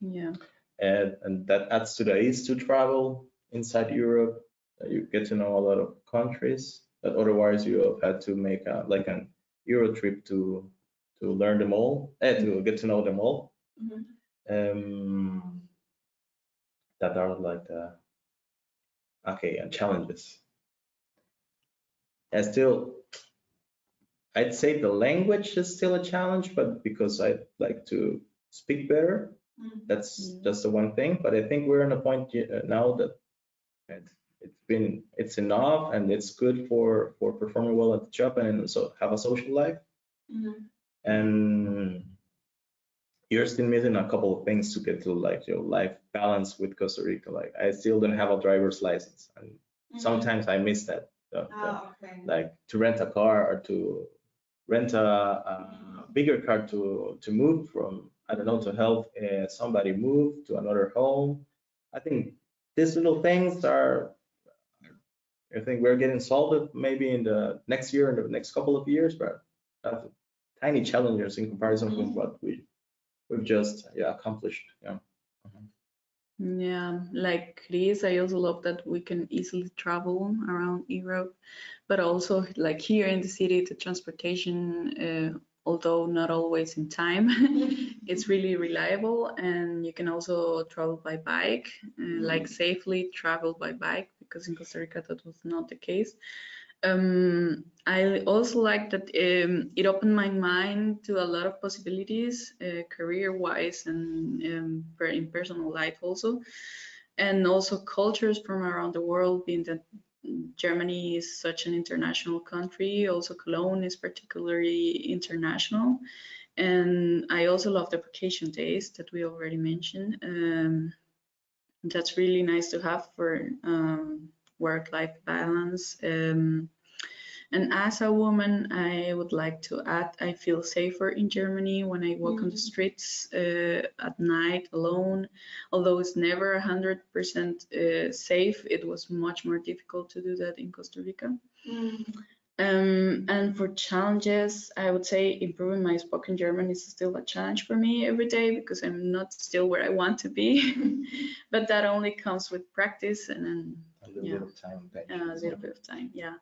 C: Yeah.
B: And, and that adds to the ease to travel inside Europe. Uh, You get to know a lot of countries that otherwise you have had to make a, like an Euro trip to to learn them all, eh, to get to know them all.
A: Mhm.
B: Um, that are like the okay and challenges. And still, I'd say the language is still a challenge, but because I like to speak better,
A: Mm.
B: that's
C: Yeah.
B: that's the one thing. But I think we're in a point uh, now that it, it's been it's enough and it's good for for performing well at the job and so have a social life.
A: Mhm.
B: And you're still missing a couple of things to get to like your life balance with Costa Rica. Like I still don't have a driver's license, and
A: Mhm.
B: sometimes I miss that. the- the-
A: Ah, okay.
B: like to rent a car or to rent a, a bigger car to to move from I don't know to help uh, somebody move to another home. I think these little things are I think we're getting solved maybe in the next year, in the next couple of years, but that's tiny challenges in comparison with what we, we've just, yeah, accomplished, yeah.
C: Yeah, like Chris, I also love that we can easily travel around Europe, but also like here in the city, the transportation, uh, although not always in time, it's really reliable and you can also travel by bike, uh, like safely travel by bike because in Costa Rica that was not the case. Um, I also like that um, it opened my mind to a lot of possibilities, uh, career-wise and um, in personal life also, and also cultures from around the world. Being that Germany is such an international country, also Cologne is particularly international, and I also love the vacation days that we already mentioned. Um, that's really nice to have for um, work-life balance. Um, and as a woman, I would like to add, I feel safer in Germany when I walk on the
A: Mhm.
C: streets uh, at night alone. Although it's never 100% uh, safe, it was much more difficult to do that in Costa Rica.
A: Mm.
C: Um, and for challenges, I would say improving my spoken German is still a challenge for me every day because I'm not still where I want to be. but that only comes with practice and then
B: A little
C: Yeah.
B: bit of time. and
C: uh, a
B: patience,
C: little bit of time. Yeah.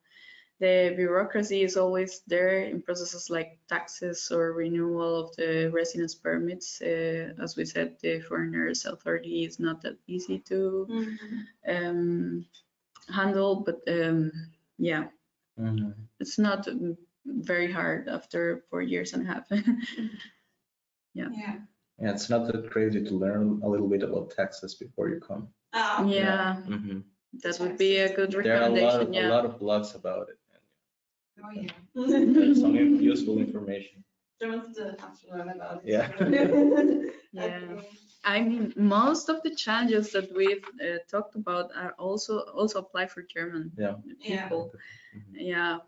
C: The bureaucracy is always there in processes like taxes or renewal of the residence permits. Uh, as we said, the foreigners authority is not that easy to
A: Mhm.
C: um, handle, but um, yeah,
B: Mhm.
C: it's not mm, very hard after four years and a half.
A: Yeah.
B: Yeah, it's not that crazy to learn a little bit about taxes before you come.
A: Ah,
C: yeah,
B: Mhm.
C: That would be a good
B: There are a lot,
C: recommendation.
B: of- a
C: Yeah.
B: lot of blogs about it.
A: Oh, yeah.
B: There's some useful information.
A: Germans still have to learn about it.
B: Yeah.
C: Yeah. I mean, most of the challenges that we've uh, talked about are also also apply for German
B: Yeah.
A: Yeah.
C: people. Yeah,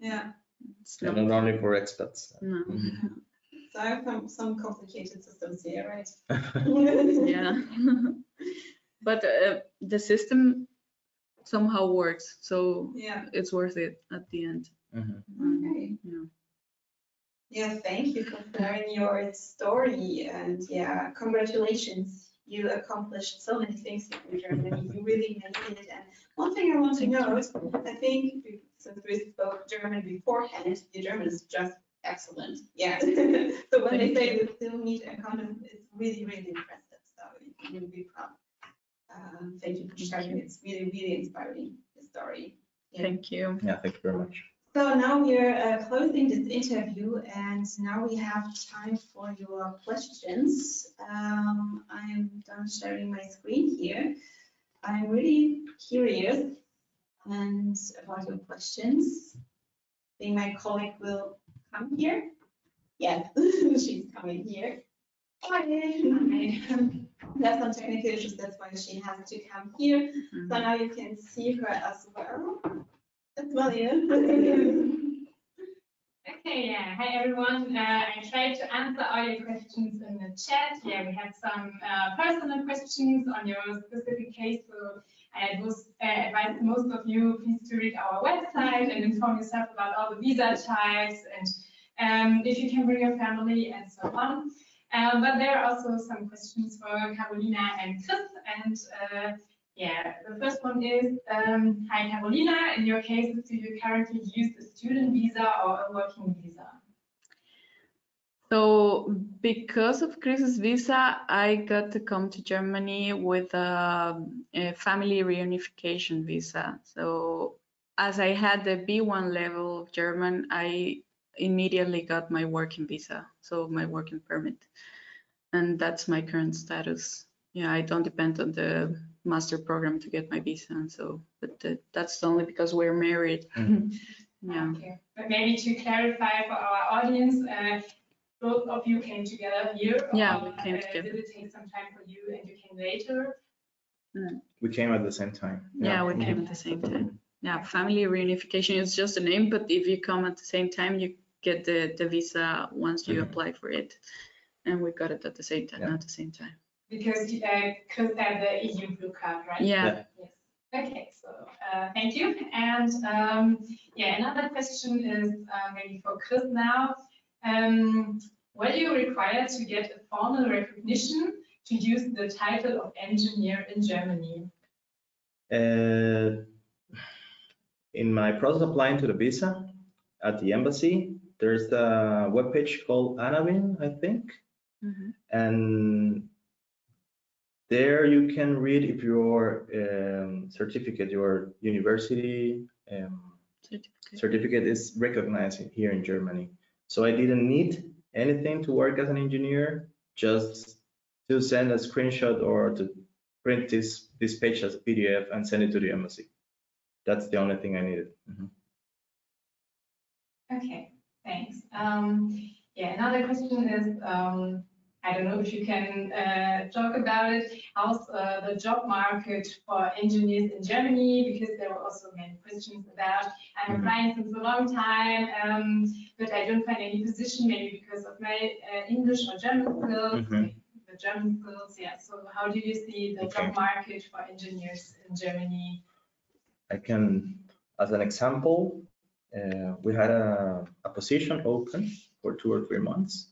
A: Yeah,
C: it's
B: And
C: not,
B: not only for expats.
C: no.
B: Mhm.
A: so I have some- some complicated systems here, right?
C: yeah. But uh, the system somehow works, so
A: Yeah,
C: it's worth it at the end.
B: Mhm.
C: Um,
A: okay.
C: yeah.
A: Yeah, thank you for sharing your story and yeah, congratulations. You accomplished so many things in Germany. You really made it. And one thing I want to note, I think we- since we spoke German beforehand, the German is just excellent. Yeah. So when they
C: Thank
A: say we still need a condom, it's really, really impressive. So you can be proud. Um, Thank you for sharing. It's really, really inspiring, the story. Yeah.
C: Thank you.
B: Yeah, thank you very much.
A: So now we're uh, closing this interview and now we have time for your questions. Um, I'm done sharing my screen here. I'm really curious and about your questions. I think my colleague will come here. Yes, she's coming here. Hi. There's some technical issues, that's why she has to come here. So now you can see her as well. As well, yeah.
D: Okay, yeah. Hi, everyone. Uh, I tried to answer all your questions in the chat. Yeah, we had some uh, personal questions on your specific case. So I would uh, advise most of you please to read our website and inform yourself about all the visa types and um, if you can bring your family and so on. Um, but there are also some questions for Carolina and Chris. And uh, yeah, the first one is, um, hi Carolina, in your cases, do you currently use a student visa or a working visa?
C: So because of Chris's visa, I got to come to Germany with a, a family reunification visa. So as I had the B1 level of German, I immediately got my working visa, so my working permit. And that's my current status. Yeah, I don't depend on the master program to get my visa. And so, but uh, that's only because we're married.
B: Mhm.
C: Yeah.
D: Okay. But maybe to clarify for our audience, uh, both of you came together here?
C: Yeah,
D: or,
C: we came
D: uh,
C: together.
D: Did it take some time for you and you came later?
B: We came at the same time.
C: Yeah, we
B: Mhm.
C: came at the same time. Yeah, family reunification is just a name, but if you come at the same time, you get the, the visa once you
B: Mhm.
C: apply for it. And we got it at the same time,
B: Yeah.
C: at the same time.
D: Because uh, Chris had the EU blue card, right?
C: Yeah,
B: Yeah.
D: Yes. Okay, so uh, thank you. And um, yeah, another question is uh, maybe for Chris now. Um, what do you require to get a formal recognition to use the title of engineer in Germany?
B: Uh, in my process applying to the visa at the embassy, there's a webpage called anabin, I think.
C: Mhm.
B: And there you can read if your um, certificate, your university um,
C: Certificate.
B: certificate is recognized here in Germany. So I didn't need anything to work as an engineer, just to send a screenshot or to print this, this page as a PDF and send it to the embassy. That's the only thing I needed. Mhm.
D: Okay, thanks. Um, yeah, another question is, um, I don't know if you can uh, talk about it. How's uh, the job market for engineers in Germany? Because there were also many questions about. I'm
B: Mhm.
D: applying since a long time, um, but I don't find any position, maybe because of my uh, English or German skills.
B: Mhm.
D: The German skills, yeah. So how do you see the
B: Okay.
D: job market for engineers in Germany?
B: I can, as an example, uh, we had a, a position open for two or three months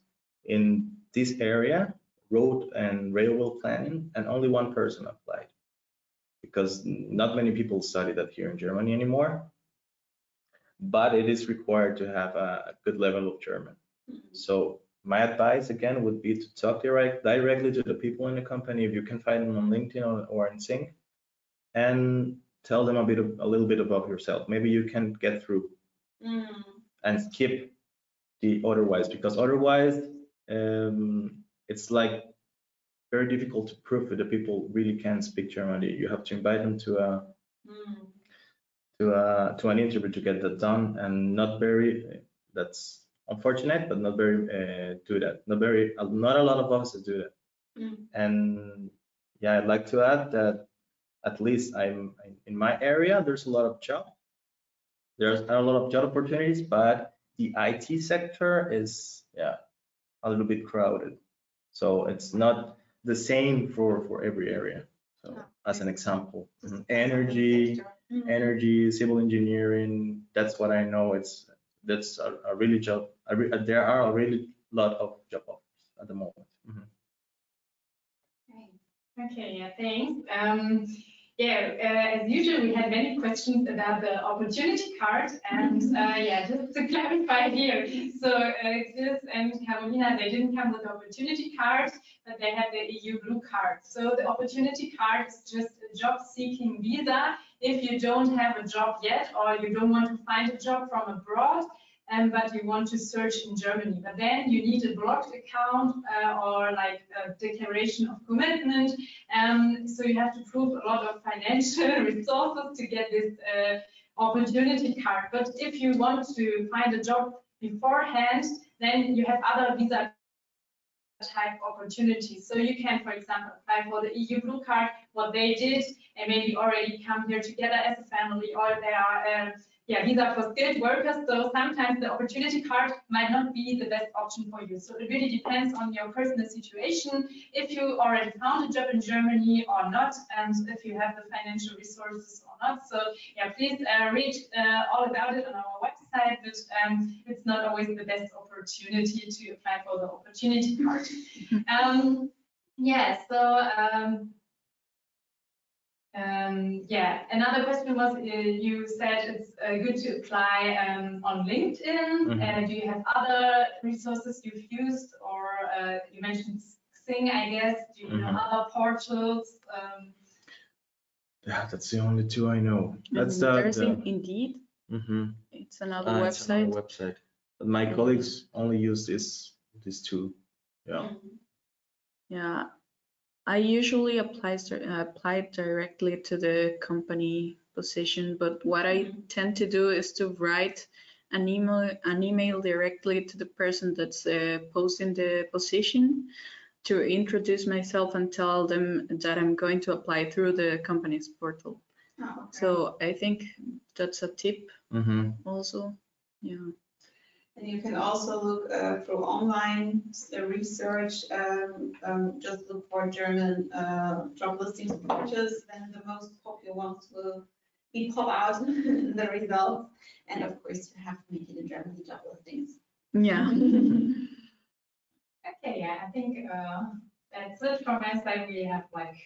B: in this area, road and railway planning, and only one person applied. Because not many people study that here in Germany anymore. But it is required to have a, a good level of German. So my advice again would be to talk direct, directly to the people in the company, if you can find them on LinkedIn or, or in Xing, and tell them a bit of, a little bit about yourself. Maybe you can get through
A: Mm.
B: and skip the otherwise, because otherwise um, it's like very difficult to prove that the people really can speak German. You have to invite them to a
A: Mm.
B: to a to an interview to get that done, and not very. That's unfortunate, but not very uh, do that. Not very. Not a lot of offices do that.
A: Mm.
B: And yeah, I'd like to add that at least I'm in my area. There's a lot of job. There's a lot of job opportunities, but the IT sector is yeah a little bit crowded. So it's not the same for for every area. So as an example, mhm, energy,
A: Mm.
B: energy, civil engineering. That's what I know. It's that's a, a really job. A re, there are a really lot of job offers at the moment. Mhm.
D: Okay, yeah, thanks. Um, yeah, uh, as usual, we had many questions about the opportunity card, and uh, yeah, just to clarify here, so uh, Chris and Carolina, they didn't come with the opportunity card, but they had the EU Blue Card. So the opportunity card is just a job-seeking visa. If you don't have a job yet, or you don't want to find a job from abroad, um, but you want to search in Germany. But then you need a blocked account uh, or like a declaration of commitment. Um, so you have to prove a lot of financial resources to get this uh, opportunity card. But if you want to find a job beforehand, then you have other visa type opportunities. So you can, for example, apply for the EU Blue Card, what they did, and maybe already come here together as a family, or they are um, yeah, these are for skilled workers. So sometimes the opportunity card might not be the best option for you. So it really depends on your personal situation, if you already found a job in Germany or not, and if you have the financial resources or not. So yeah, please uh, read uh, all about it on our website, but um, it's not always the best opportunity to apply for the opportunity card. um, yeah, so um, um, yeah, another question was, uh, you said it's uh, good to apply um, on LinkedIn.
B: Mhm.
D: Uh, do you have other resources you've used or uh, you mentioned Xing, I guess, do you know
B: Mhm.
D: other portals? Um,
B: Yeah, that's the only two I know. That's
C: And
B: the,
C: There's
B: the
C: in- Indeed,
B: mhm.
C: it's another
B: Ah, it's another
C: website.
B: website. But my colleagues only use this these two. Yeah.
A: Mm.
C: Yeah, I usually apply apply directly to the company position, but what I
A: Mhm.
C: tend to do is to write an email an email directly to the person that's uh, posting the position to introduce myself and tell them that I'm going to apply through the company's portal.
A: Oh, okay.
C: So I think that's a tip
B: Mhm.
C: also. Yeah.
A: And you can also look uh, through online uh, research, um, um, just look for German uh, job listings pages, then the most popular ones will be pop out in the results. And of course, you have to make it in German, job listings.
C: Yeah.
D: Okay, yeah, I think uh, that's it from my side. We have like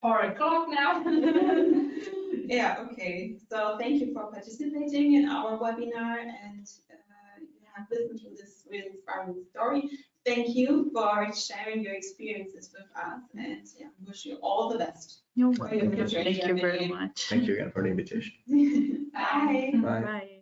D: four o'clock now.
A: Yeah, okay. So thank you for participating in our webinar and uh, you have listened to this really inspiring story. Thank you for sharing your experiences with us and yeah, wish you all the best.
C: You're welcome. Thank you very much.
B: Thank you again for the invitation.
A: Bye.
B: Bye.
C: Bye.